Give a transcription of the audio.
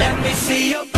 Let me see your